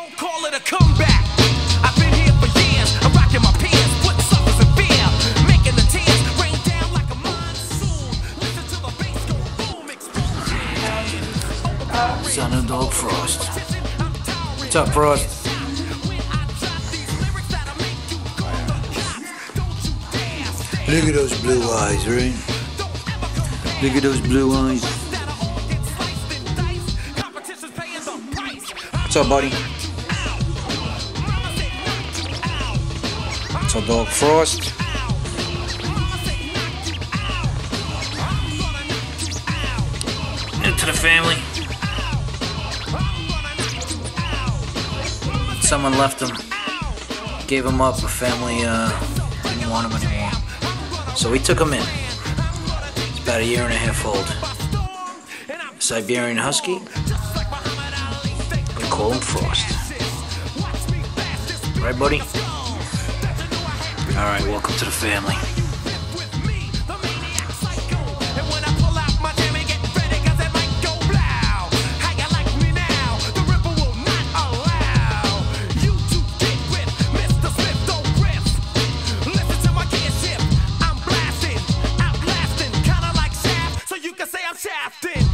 don't call it a comeback. I've been here for years. I'm rocking my pants, putting suckers in fear, making the tears rain down like a monsoon. Listen to the bass go boom, explosion. Son of Dog Frost. What's up, Frost? Look at those blue eyes, right? Look at those blue eyes. What's up, buddy? Up, Dog Frost? Into the family. Someone left him. Gave him up. A family uh, didn't want him anymore. So we took him in. He's about a year and a half old. Siberian Husky. We call him Frost. Right, buddy? Alright, welcome to the family. Shafted.